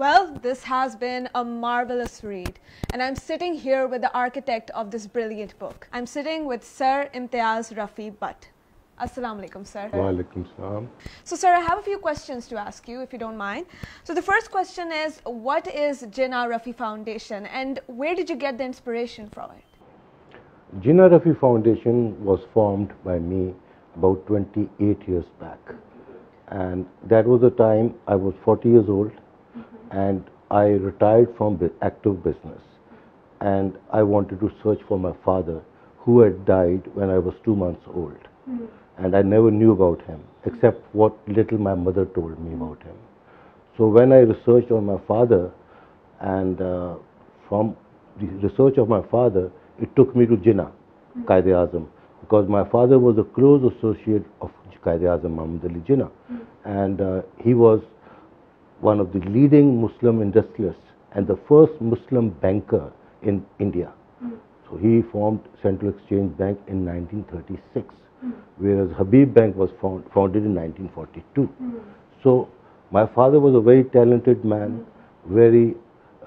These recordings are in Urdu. Well, this has been a marvelous read, and I'm sitting here with the architect of this brilliant book. I'm sitting with Sir Imtiaz Rafi Butt. Assalamu alaikum, sir. Wa alaikum salam. So, sir, I have a few questions to ask you, if you don't mind. So, the first question is What is Jinnah Rafi Foundation, and where did you get the inspiration from it? Jinnah Rafi Foundation was formed by me about 28 years back, and that was the time I was 40 years old and I retired from active business and I wanted to search for my father who had died when I was two months old. Mm. And I never knew about him except what little my mother told me about him. So when I researched on my father and uh, from the research of my father, it took me to Jinnah, mm. Qaeda Azam, because my father was a close associate of Qaeda Azam Ali Jinnah. Mm. And uh, he was one of the leading Muslim industrialists and the first Muslim banker in India. Mm. So he formed Central Exchange Bank in 1936, mm. whereas Habib Bank was found, founded in 1942. Mm. So my father was a very talented man, hmm. very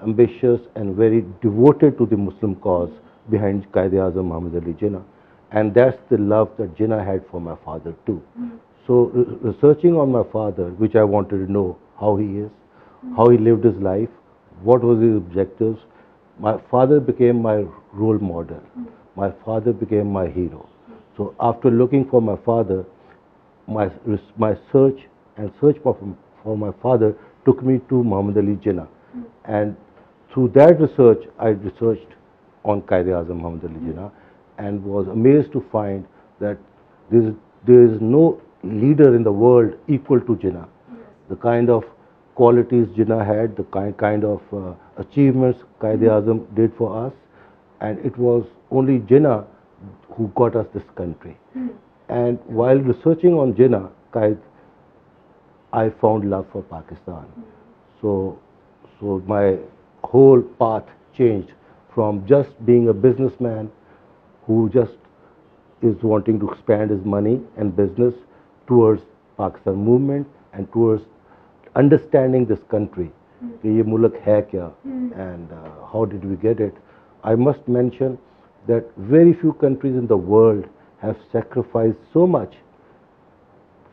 ambitious and very devoted to the Muslim cause behind Qaeda Azam Muhammad Ali Jinnah. And that's the love that Jinnah had for my father too. Hmm. So re researching on my father, which I wanted to know, how he is, how he lived his life, what was his objectives. My father became my role model. My father became my hero. So after looking for my father, my, my search and search for, for my father took me to Muhammad Ali Jinnah. And through that research, I researched on Qaeda Azam Muhammad Ali Jinnah and was amazed to find that there is, there is no leader in the world equal to Jinnah the kind of qualities Jinnah had, the kind of uh, achievements Qaeda mm-hmm. Azam did for us, and it was only Jinnah who got us this country. Mm-hmm. And while researching on Jinnah, I found love for Pakistan. Mm-hmm. So, so my whole path changed from just being a businessman who just is wanting to expand his money and business towards Pakistan movement and towards understanding this country hmm. कि ये मुल्क है क्या and how did we get it I must mention that very few countries in the world have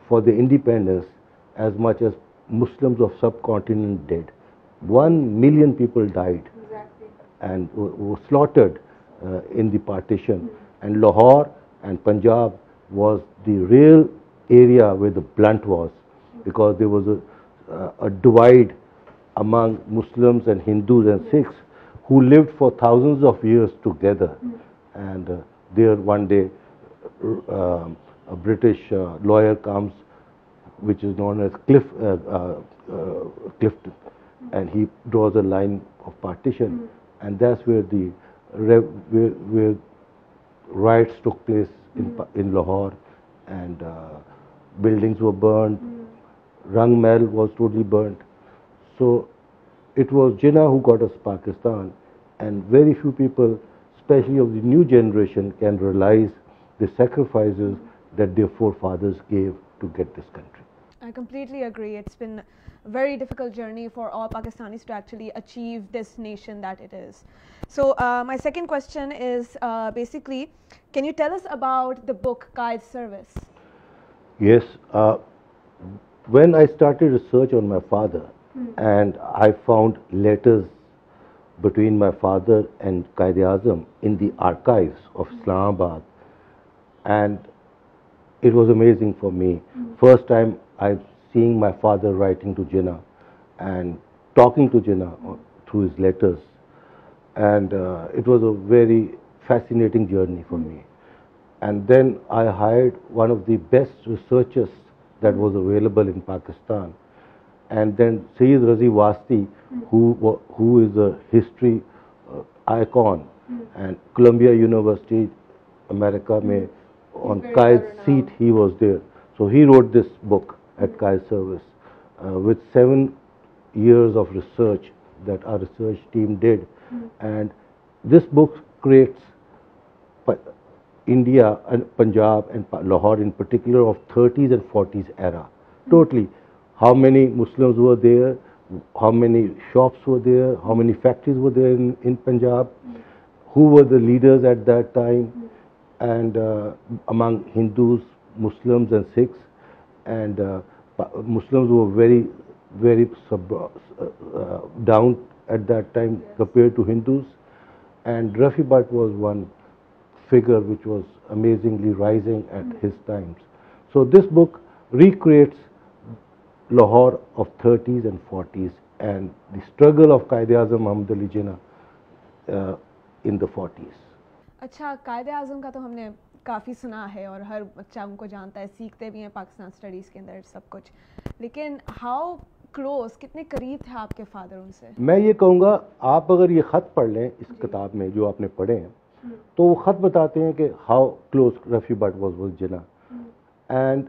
for the independence as much as Muslims of subcontinent did. One million people died exactly. and were slaughtered uh, in the partition. Mm And Lahore and Punjab was the real area where the blunt was hmm. because there was a uh, a divide among Muslims and Hindus and Sikhs who lived for thousands of years together. And uh, there one day uh, a British uh, lawyer comes, which is known as Cliff, uh, uh, Clifton, and he draws a line of partition. And that's where the where, where riots took place in, in Lahore and buildings were burned Rangmal was totally burnt. So it was Jinnah who got us Pakistan, and very few people, especially of the new generation, can realize the sacrifices that their forefathers gave to get this country. I completely agree. It's been a very difficult journey for all Pakistanis to actually achieve this nation that it is. So, uh, my second question is uh, basically can you tell us about the book Guide Service? Yes. Uh, when I started research on my father, mm. and I found letters between my father and Qaid Azam in the archives of mm. Islamabad, and it was amazing for me. Mm. First time I seeing my father writing to Jinnah and talking to Jinnah hmm. through his letters, and uh, it was a very fascinating journey for hmm. me. And then I hired one of the best researchers that was available in Pakistan. And then Sayyid Razi Wasti, who, who is a history uh, icon, hmm. and Columbia University, America, hmm. may, on Kai's seat, he was there. So he wrote this book at hmm. Kai's service uh, with seven years of research that our research team did. And this book creates India and Punjab and Lahore in particular of 30s and 40s era. Totally. How many Muslims were there? How many shops were there? How many factories were there in, in Punjab? Who were the leaders at that time? And uh, among Hindus, Muslims and Sikhs. And uh, Muslims were very, very sub, uh, uh down at that time compared to Hindus. And Rafi Bhatt was one figure which was amazingly rising at mm. his times. So this book recreates Lahore of 30s and Azam ویکریز Ali Jinnah uh, in the 40s. اچھا قائد اعظم کا تو ہم نے کافی سنا ہے اور ہر بچہ ان کو جانتا ہے سیکھتے بھی ہیں پاکستان اسٹڈیز کے اندر سب کچھ لیکن ہاؤ کلوز کتنے قریب تھے آپ کے فادر ان سے میں یہ کہوں گا آپ اگر یہ خط پڑھ لیں اس کتاب میں جو آپ نے پڑھے ہیں تو وہ خط بتاتے ہیں کہ how close Rafi but was was Jinnah and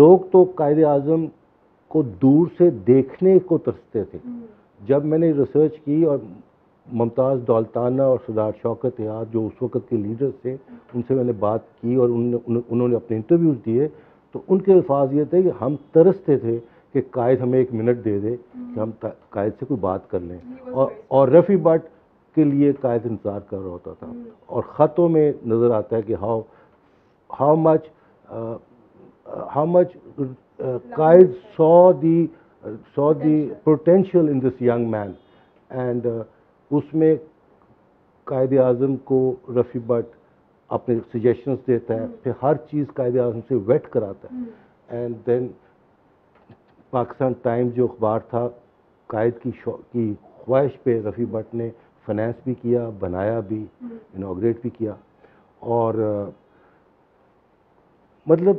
لوگ تو قائد اعظم کو دور سے دیکھنے کو ترستے تھے جب میں نے ریسرچ کی اور ممتاز دولتانہ اور شوکت یاد جو اس وقت کے لیڈر تھے ان سے میں نے بات کی اور انہوں نے اپنے انٹرویوز دیے تو ان کے الفاظ یہ تھے کہ ہم ترستے تھے کہ قائد ہمیں ایک منٹ دے دے کہ ہم قائد سے کوئی بات کر لیں اور رفی بٹ کے لیے قائد انتظار کر رہا ہوتا تھا اور خطوں میں نظر آتا ہے کہ how how much how much Quaid so the so the potential in this young man and اس میں قائد اعظم کو رفیع بٹ اپنے سجیشنس دیتا ہے پھر ہر چیز قائد اعظم سے ویٹ کراتا ہے اینڈ دین پاکستان ٹائم جو اخبار تھا قائد کی کی خواہش پہ رفیع بٹ نے فنانس بھی کیا بنایا بھی انوگریٹ بھی کیا اور مطلب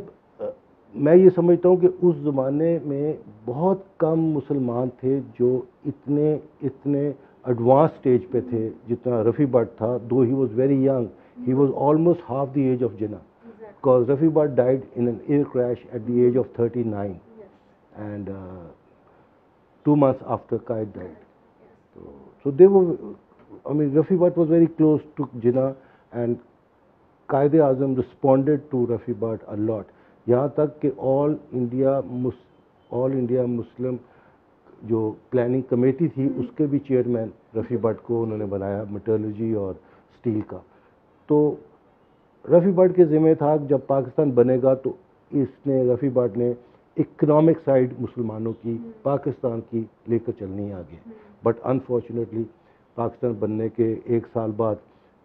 میں یہ سمجھتا ہوں کہ اس زمانے میں بہت کم مسلمان تھے جو اتنے اتنے ایڈوانس سٹیج پہ تھے جتنا رفیع تھا دو he was very young he was almost half the age of Jinnah because Rafi crash at the age of thirty nine and two months after died so they وہ Rafi but was very close to Jinnah and Quaid Azam responded to Rafi Bhatt a lot یہاں تک کہ all India all India Muslim جو پلاننگ کمیٹی تھی اس کے بھی چیئرمین رفیع بھٹ کو انہوں نے بنایا مٹرجی اور اسٹیل کا تو رفیع بھٹ کے ذمہ تھا جب پاکستان بنے گا تو اس نے رفیع بھٹ نے اکنامک سائڈ مسلمانوں کی پاکستان کی لے کر چلنی آگے بٹ انفارچونیٹلی پاکستان بننے کے ایک سال بعد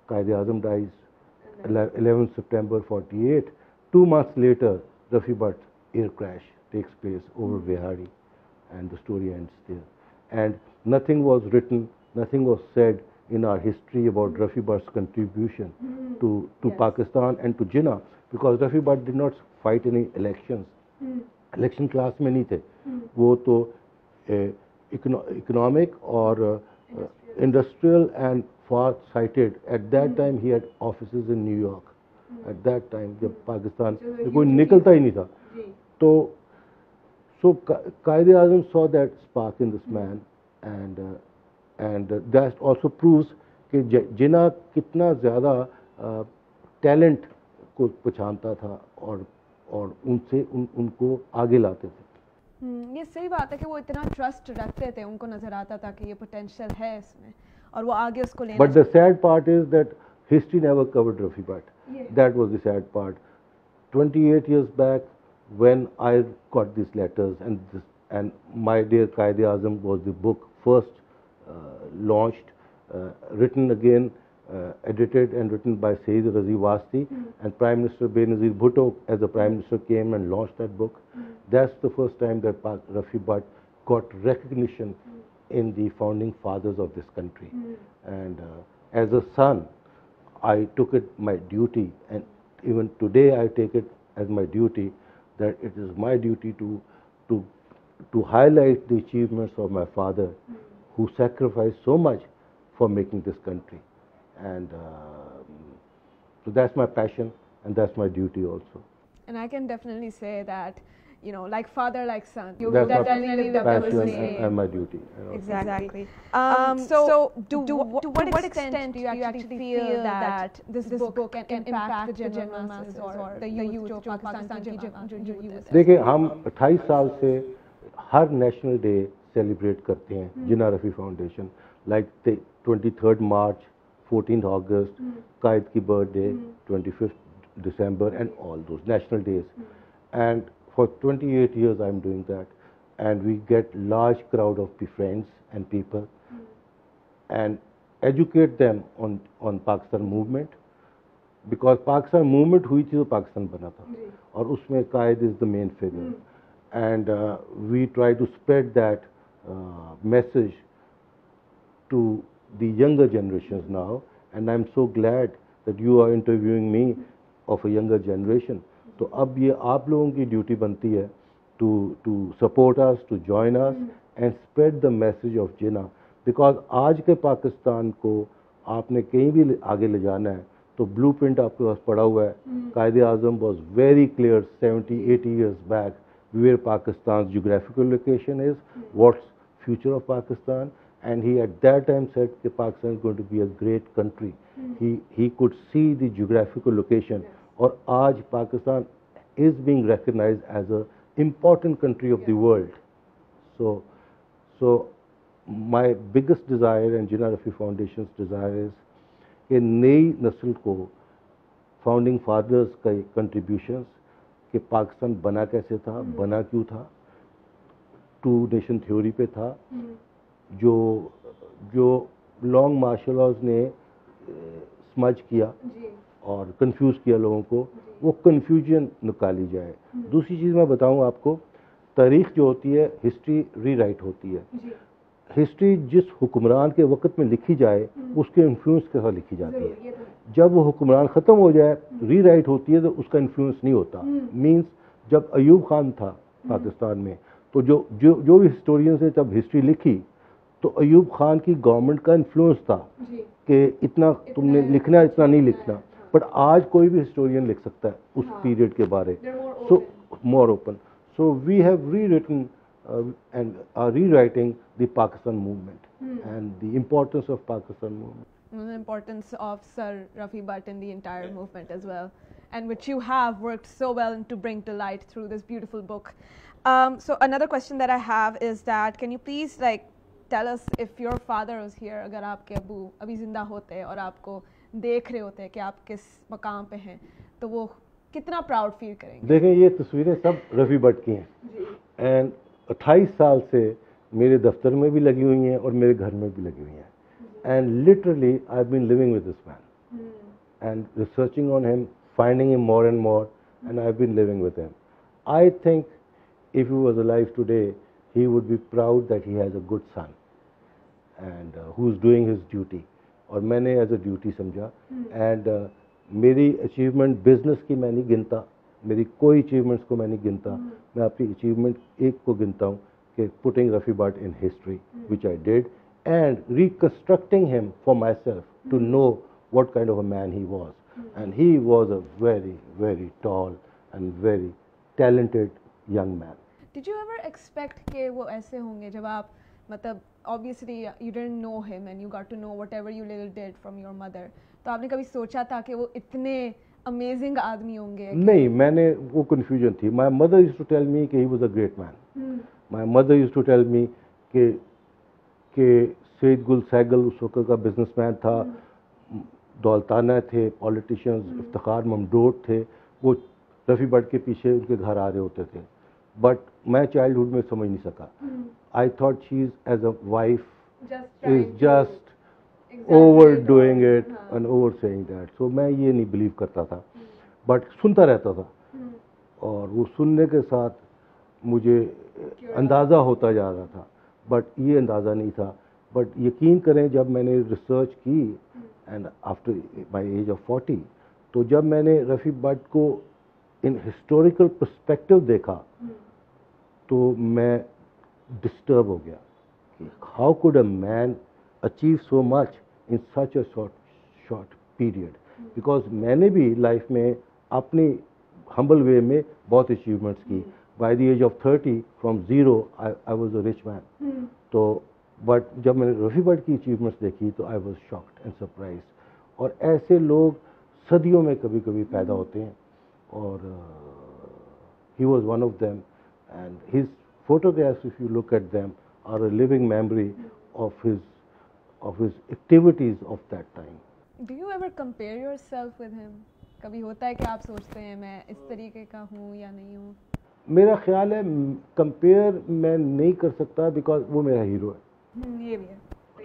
Quaid Azam dies eleven September forty eight two months later Rafi Butt air crash takes place over Bihari and the story and nothing was written nothing was said in our history about Rafi Butt's contribution Pakistan and to Jinnah because Rafi Butt not fight elections election class میں نہیں تھے hmm. وہ تو اکنامک eh, اور eh, industrial and far sighted. At that time, he had offices in New York. At that time, the Pakistan, So, so Kaide Azam saw that spark in this man, and uh, and that also proves that Jinnah kitna zyada talent ko pachanta tha aur aur unse un unko aage late the. But the sad part is that history never covered Rafi उनको That was the sad part. 28 years back when I got these letters and and my dear Qaeda Azam was the book first uh, launched, uh, written again, uh, edited and written by Sayed Razi Wasti hmm. and Prime Minister Benazir Bhutto as the Prime hmm. Minister came and launched that book. Hmm. That's the first time that Rafi Bhatt got recognition hmm. in the founding fathers of this country. Mm. And uh, as a son, I took it my duty, and even today I take it as my duty that it is my duty to to to highlight the achievements of my father, mm. who sacrificed so much for making this country. And uh, so that's my passion, and that's my duty also. And I can definitely say that you know, like father, like son. You that's that my duty. Exactly. so, to, what, extent, do you actually feel, that this, book, can impact, the general, masses, or, the youth of Pakistan? देखिए हम 28 साल से हर national day celebrate करते हैं hmm. foundation like the 23rd March, 14th August, mm. birthday, 25th hmm. December and all those national days. Hmm. And for 28 years I'm doing that and we get large crowd of friends and people mm. and educate them on, on Pakistan movement because Pakistan movement हुई थी Pakistan पाकिस्तान बना था mm. is the main figure mm. and uh, we try to spread that uh, message to the younger generations now and I'm so glad that you are interviewing me of a younger generation تو اب یہ آپ لوگوں کی ڈیوٹی بنتی ہے to to support us to join us and spread the message of Jinnah because آج کے پاکستان کو آپ نے کہیں بھی آگے لے جانا ہے تو بلو پرنٹ آپ کے پاس پڑا ہوا ہے Quaid Azam was very clear seventy eighty years back where Pakistan geographical location is what's future of Pakistan and he at that time said کہ Pakistan be a great country he could see the geographical location اور آج Pakistan is being recognise as a important country of the world so so my biggest desire and جنورافی فاؤنڈیشن ڈیزائرز کہ نئی نسل کو فاؤنڈنگ فادرس کا کنٹریبیوشنس کہ پاکستان بنا کیسے تھا hmm. بنا کیوں تھا ٹو نیشن تھیوری پہ تھا hmm. جو جو لانگ مارشل آز نے سمجھ کیا جی۔ اور کنفیوز کیا لوگوں کو وہ کنفیوژن نکالی جائے دوسری چیز میں بتاؤں آپ کو تاریخ جو ہوتی ہے ہسٹری ری رائٹ ہوتی ہے ہسٹری جی۔ جس حکمران کے وقت میں لکھی جائے اس کے انفلوئنس ساتھ لکھی جاتی ہے جب وہ حکمران ختم ہو جائے ری رائٹ ہوتی ہے تو اس کا انفلوئنس نہیں ہوتا مینس جب ایوب خان تھا پاکستان میں تو جو جو بھی ہسٹورینس نے جب ہسٹری لکھی تو ایوب خان کی گورنمنٹ کا انفلوئنس تھا جی۔ کہ اتنا تم نے لکھنا اتنا نہیں لکھنا بٹ آج کوئی بھی ہسٹورین لکھ سکتا ہے اس آپ ہاں۔ کے ابو ابھی زندہ ہوتے دیکھ رہے ہوتے ہیں کہ آپ کس مقام پہ ہیں تو وہ کتنا پراؤڈ فیل کریں گے دیکھیں یہ تصویریں سب رفی بٹ کی ہیں اینڈ جی۔ اٹھائیس سال سے میرے دفتر میں بھی لگی ہوئی ہیں اور میرے گھر میں بھی لگی ہوئی ہیں and literally I been living with this man and researching on him finding him more and more and I been living with him I think if you was a life today he would be proud that he has a good son and who is doing his duty اور میں نے ایز اے ڈیوٹی سمجھا اینڈ uh, میری اچیومنٹ بزنس کی میں نہیں گنتا میری کوئی اچیومنٹس کو میں نہیں گنتا میں آپ کی اچیومنٹ ایک کو گنتا ہوں کہ putting Rafi Butt in history which I did and reconstructing him for myself to know what kind of a man he was and he was a very very tall and very talented young man did you ever expect کہ وہ ایسے ہوں گے جب آپ مطلب obviously you don't know him and you got to know whatever you'll did from your mother تو آپ نے کبھی سوچا تھا کہ وہ اتنے امیزنگ آدمی ہوں گے نہیں میں نے وہ کنفیوژن تھی my mother use to tell me کہ he was a great man my mother use to tell me کہ کہ سید گل سیگل اس وقت کا بزنس مین تھا hmm. دولتانہ تھے پالیٹیشینز hmm. افتخار ممڈوٹ تھے وہ رفی بٹ کے پیچھے ان کے گھر آ رہے ہوتے تھے بٹ میں چائلڈ ہوڈ میں سمجھ نہیں سکا I thought is as a wife is just over doing it and over seeing that so میں یہ نہیں بلیو کرتا تھا بٹ سنتا رہتا تھا اور وہ سننے کے ساتھ مجھے اندازہ ہوتا جا رہا تھا بٹ یہ اندازہ نہیں تھا بٹ یقین کریں جب میں نے ریسرچ کی and after my age of forty تو جب میں نے رفیع بٹ کو ان ہسٹوریکل پرسپیکٹو دیکھا تو میں ڈسٹرب ہو گیا کہ how could a man achieve so much in such a short short period because میں نے بھی لائف میں اپنی ہمبل وے میں بہت اچیومنٹس کی by the age of thirty from zero I was a rich man تو بٹ جب میں نے رفی بٹ کی اچیومنٹس دیکھی تو I was shocked and surprise اور ایسے لوگ صدیوں میں کبھی کبھی پیدا ہوتے ہیں he was of and his photograph look آرگ memories activities میرا خیال ہے نہیں کر سکتا بیکاز وہ میرا ہیرو ہے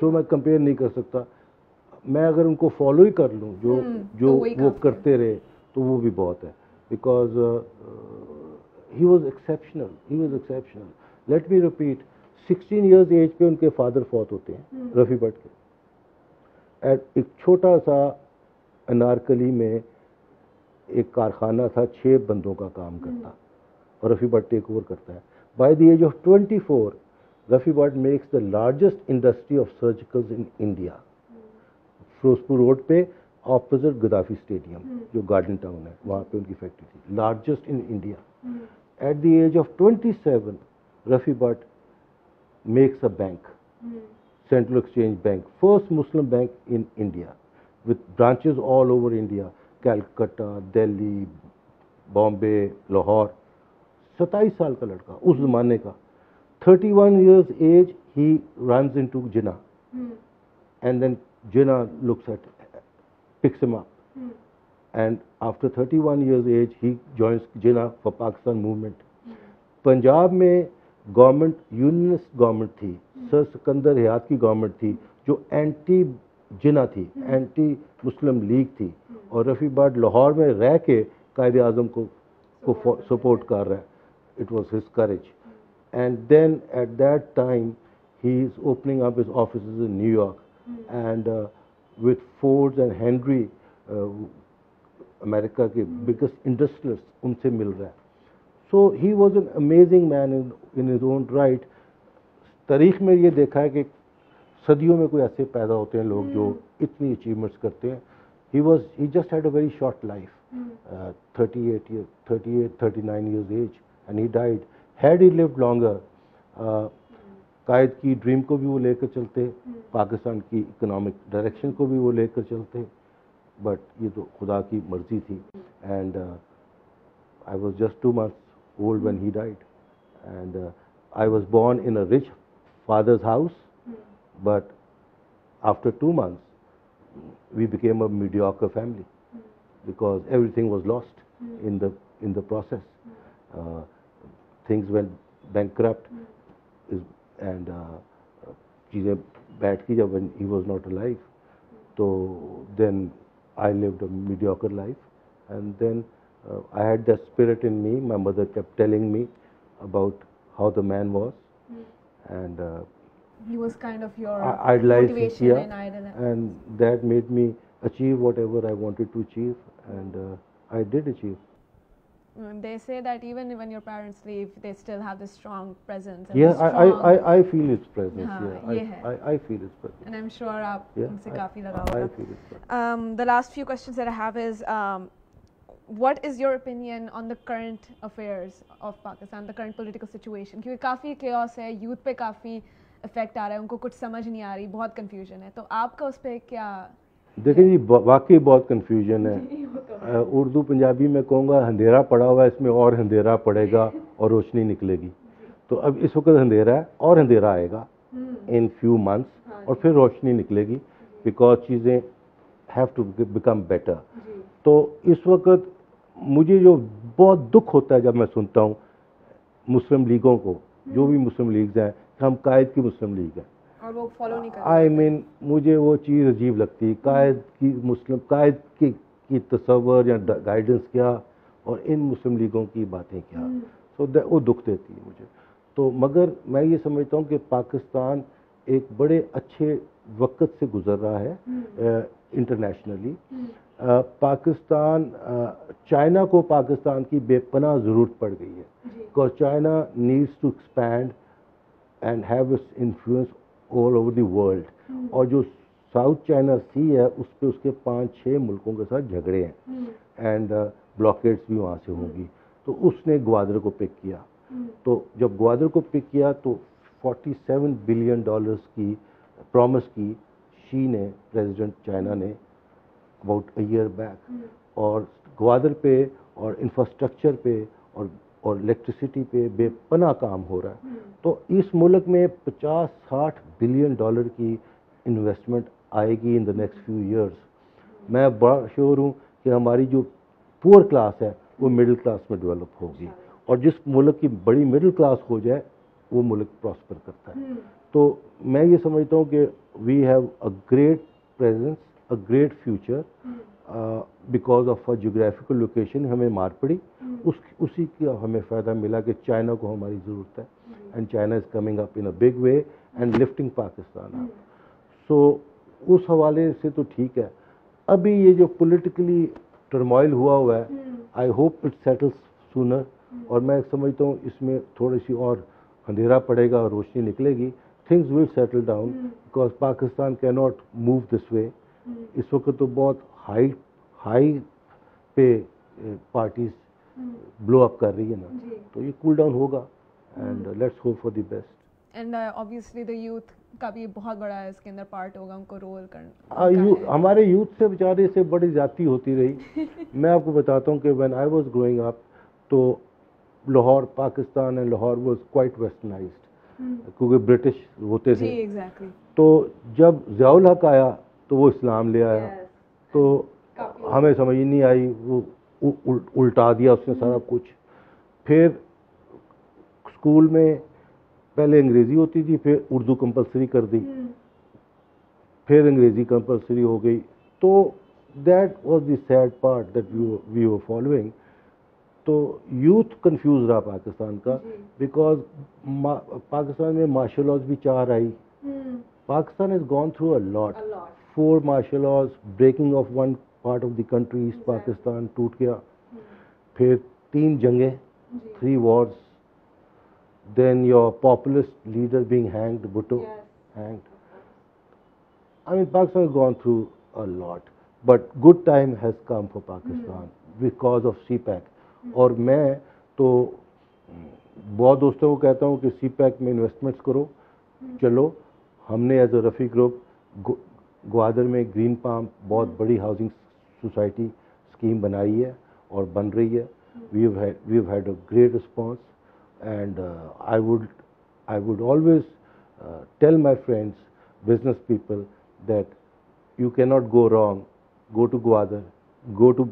جو میں کمپیئر نہیں کر سکتا میں اگر ان کو فالو ہی کر لوں جو جو وہ کرتے رہے تو وہ بھی بہت ہے ان کے انارکلی میں ایک کارخانہ تھا چھ بندوں کا کام کرتا اور اوور کرتا ہے by the age of twenty four Rafi Butt makes the largest industry of in India Ferozepur road پہ آپوزٹ گدافی اسٹیڈیم جو گارڈن ٹاؤن ہے وہاں پہ ان کی فیکٹری تھی largest in India at the age of twenty seven Rafi Butt makes a bank central exchange bank first Muslim bank in India with branches all over India Calcutta Delhi Bombay Lahore ستائیس سال کا لڑکا اس زمانے کا thirty one years age he runs in to Jinnah and then Jinnah looks at and after thirty one year age he جو پاکستان موومنٹ پنجاب میں گورمنٹ یونینس گورنمنٹ تھی سر سکندر ریات کی گورنمنٹ تھی جو اینٹی جنا تھی اینٹی مسلم لیگ تھی اور رفیع باڈ لاہور میں رہ کے قائد اعظم کو سپورٹ کر رہا ہے it was his courage and then at that time he is opening of offices in New York and with Ford and Henry America के बिगेस्ट इंडस्ट्रियलिस्ट उनसे मिल रहा है so he was an amazing man in his own right तारीख में ये देखा है कि सदियों में कोई ऐसे पैदा होते हैं लोग जो इतनी अचीवमेंट्स करते हैं he was he just had a very short life thirty eight thirty eight thirty nine years age and he died had he live longer قائد کی ڈریم کو بھی وہ لے کر چلتے پاکستان کی اکنامک ڈائریکشن کو بھی وہ لے کر چلتے بٹ یہ تو خدا کی مرضی تھی and I was just two months old when he died and I was born in a rich father's house but after two months we became a media family because everything was lost in the in the process things when bank corrupt and uh, चीज़ें बैठ की जब one he was not a life तो then I lived a mediocre life and then I had that spirit in me my mother kept telling me about how the man was and he was kind of your I, idolized motivation yeah, and idol. And that made me achieve whatever I wanted to achieve, and uh, I did achieve. Mm, they say that even when your parents leave, they still have this strong presence. yeah, strong I, I, I feel its presence. हाँ, yeah, I feel its presence. And I'm sure आप yeah, I feel its presence. Um, the last few questions that I have is, um, what is your opinion on the current affairs of Pakistan, the current political situation? क्योंकि काफी chaos है, youth पे काफी effect आ रहा है, उनको कुछ समझ नहीं आ रही, confusion है. तो आपका उस पे क्या دیکھیں جی واقعی بہت کنفیوژن ہے جی، اردو پنجابی میں کہوں گا اندھیرا پڑا ہوا ہے اس میں اور اندھیرا پڑے گا جی۔ اور روشنی نکلے گی تو اب اس وقت اندھیرا ہے اور اندھیرا آئے گا ان فیو منتھس اور جی۔ پھر روشنی نکلے گی بیکاز چیزیں ہیو ٹو بیکم بیٹر تو اس وقت مجھے جو بہت دکھ ہوتا ہے جب میں سنتا ہوں مسلم لیگوں کو جو بھی مسلم لیگز ہیں ہم قائد کی مسلم لیگ ہیں فالو نہیں آئی مین مجھے وہ چیز عجیب لگتی قائد کی مسلم قائد کی کی تصور یا گائیڈنس کیا اور ان مسلم لیگوں کی باتیں کیا سو وہ دکھ دیتی ہے مجھے تو مگر میں یہ سمجھتا ہوں کہ پاکستان ایک بڑے اچھے وقت سے گزر رہا ہے انٹرنیشنلی پاکستان چائنا کو پاکستان کی بے پناہ ضرورت پڑ گئی ہے بیکاز جی. China needs to expand and has influence all over the world اور جو ساؤتھ چائنا سی ہے اس پہ اس کے پانچ چھ ملکوں کے ساتھ جھگڑے ہیں اینڈ hmm. بلاکیٹس uh, بھی وہاں سے ہوں گی تو اس نے گوادر کو پک کیا hmm. تو جب گوادر کو پک کیا تو فورٹی سیون بلین ڈالرس کی پرومس کی شی نے پریزیڈنٹ چائنا hmm. نے اباؤٹ اے ایئر بیک اور گوادر پہ اور انفراسٹرکچر پہ اور اور الیکٹرسٹی پہ بے پناہ کام ہو رہا ہے تو اس ملک میں پچاس ساٹھ بلین ڈالر کی انویسٹمنٹ آئے گی in the next few years میں بڑا شیور ہوں کہ ہماری جو پور کلاس ہے وہ مڈل کلاس میں ڈیولپ ہوگی اور جس ملک کی بڑی مڈل کلاس ہو جائے وہ ملک پراسپر کرتا ہے تو میں یہ سمجھتا ہوں کہ we have a great presence a great future because of a geographical location ہمیں مار پڑی اس اسی کا ہمیں فائدہ ملا کہ چائنا کو ہماری ضرورت ہے and China is coming up in a big way and lifting Pakistan so اس حوالے سے تو ٹھیک ہے ابھی یہ جو پولیٹیکلی ٹرمائل ہوا ہوا ہے I hope it settle sooner اور میں سمجھتا ہوں اس میں تھوڑی سی اور اندھیرا پڑے گا اور روشنی نکلے گی things will settle down because Pakistan کی ناٹ موو دس وے اس وقت تو بہت ہائی ہائی پہ پارٹیز بلو اپ کر رہی ہے نا جی۔ تو یہ کول ڈاؤن ہوگا and let's hope for the best and obviously the youth کا بھی بہت بڑا ہے اس کے اندر پارٹ ہوگا ان کو رول کرنا ہمارے یوتھ سے بیچارے سے بڑی زیادتی ہوتی رہی میں آپ کو بتاتا ہوں کہ when I was growing up تو Lahore Pakistan and Lahore was quite westernised کیونکہ برٹش ہوتے تھے جی، تو جب ضیاء الحق آیا تو وہ اسلام لے آیا تو ہمیں سمجھ نہیں آئی وہ الٹا دیا اس نے سارا کچھ پھر اسکول میں پہلے انگریزی ہوتی تھی پھر اردو کمپلسری کر دی پھر انگریزی کمپلسری ہو گئی تو that was the sad part that we you following تو یوتھ کنفیوز رہا پاکستان کا جی۔ بیکاز پاکستان میں مارشل آرٹس بھی چار I Pakistan is gone through a lot four martial آز breaking of one part of the country asset Pakistan ٹوٹ گیا پھر تین جنگیں three wars then your populous leader being hanged Bhutto gone through lot but good time has come for Pakistan because of C pack اور میں تو بہت دوستوں کو کہتا ہوں کہ سی پیک میں انویسٹمنٹس کرو چلو ہم نے as a Rafi group Gwadar میں گرین پام بہت بڑی ہاؤسنگ سوسائٹی اسکیم بنائی ہے اور بن رہی ہے had a great response and I would I would always tell my friends business people that you کی not go wrong go to Gwadar go to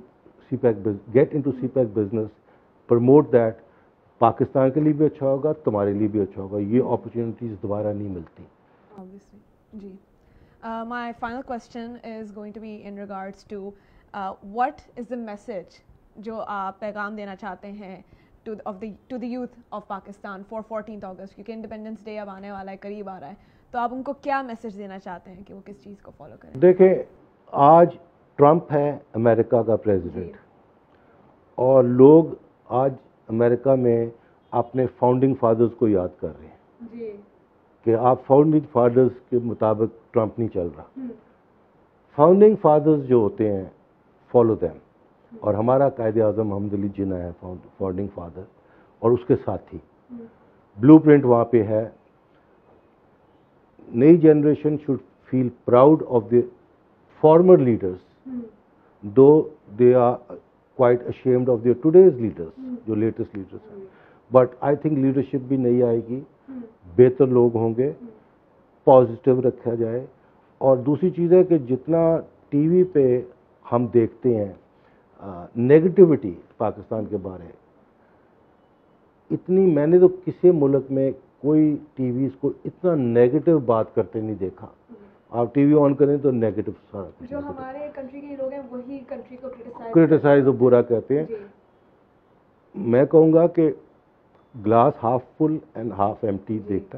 C pack get into C pack business promote that Pakistan کے لیے بھی اچھا ہوگا تمہارے لیے بھی اچھا ہوگا یہ اپرچونیٹیز دوبارہ نہیں ملتی جی my فائنسچنگ to what is the message جو آپ پیغام دینا چاہتے ہیں to the youth of Pakistan for fourteenth August کیونکہ انڈیپینڈنس ڈے اب آنے والا ہے قریب آ رہا ہے تو آپ ان کو کیا میسج دینا چاہتے ہیں کہ وہ کس چیز کو فالو کریں دیکھیں آج ٹرمپ ہے امریکہ کا پریزیڈنٹ جی۔ اور لوگ آج امریکہ میں اپنے فاؤنڈنگ فادرز کو یاد کر رہے ہیں جی کہ آپ فاؤنڈنگ فادرز کے مطابق ٹرمپ نہیں چل رہا فاؤنڈنگ فادرز جو ہوتے ہیں فالو دیم اور ہمارا قائد اعظم محمد علی جنا ہے فاؤنڈنگ فادر اور اس کے ساتھ ہی بلو پرنٹ وہاں پہ ہے نئی generation should feel proud of the former leaders though they are quite ashamed of their today's leaders جو لیٹسٹ لیڈرس ہیں بٹ آئی تھنک لیڈرشپ بھی نہیں آئے گی بہتر لوگ ہوں گے پازیٹیو رکھا جائے اور دوسری چیز ہے کہ جتنا ٹی وی پہ ہم دیکھتے ہیں نگیٹیوٹی پاکستان کے بارے اتنی میں نے تو کسی ملک میں کوئی ٹی وی کو اتنا نیگیٹو بات کرتے نہیں دیکھا آپ ٹی وی آن کریں تو نیگیٹو سارا جو ہمارے کنٹری کنٹری کے لوگ ہیں وہی کو کرٹیسائز برا کہتے ہیں جی۔ میں کہوں گا کہ glass half full and half empty دیکھتا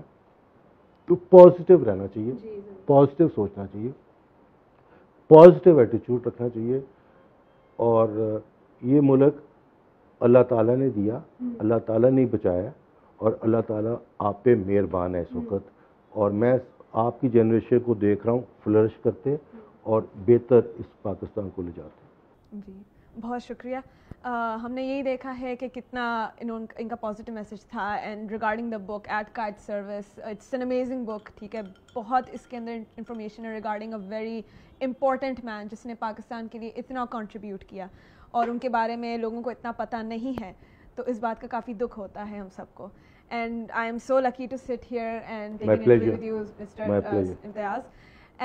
تو پازیٹیو رہنا چاہیے پازیٹیو جی، سوچنا چاہیے پازیٹیو ایٹیچیوڈ رکھنا چاہیے اور یہ ملک اللہ تعالیٰ نے دیا اللہ تعالیٰ نے بچایا اور اللہ تعالیٰ آپ پہ مہربان ہے اس وقت اور میں آپ کی جنریشن کو دیکھ رہا ہوں فلرش کرتے اور بہتر اس پاکستان کو لے جاتے جی بہت شکریہ ہم نے یہی دیکھا ہے کہ کتنا ان کا پازیٹیو میسج تھا and regarding the book at کا بہت اس کے اندر انفارمیشن ہے regarding a very important man جس نے پاکستان کے لیے اتنا کانٹریبیوٹ کیا اور ان کے بارے میں لوگوں کو اتنا پتہ نہیں ہے تو اس بات کا کافی دکھ ہوتا ہے ہم سب کو and I am so lucky to sit here and Imtiaz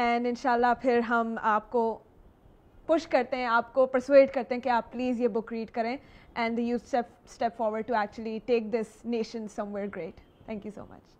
and ان شاء اللہ پھر ہم آپ کو پش کرتے ہیں آپ کو پرسویٹ کرتے ہیں کہ آپ پلیز یہ بک ریڈ کریں and you step forward to actually take this nation somewhere great thank you so much